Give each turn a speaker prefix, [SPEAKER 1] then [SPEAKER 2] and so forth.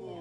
[SPEAKER 1] ooh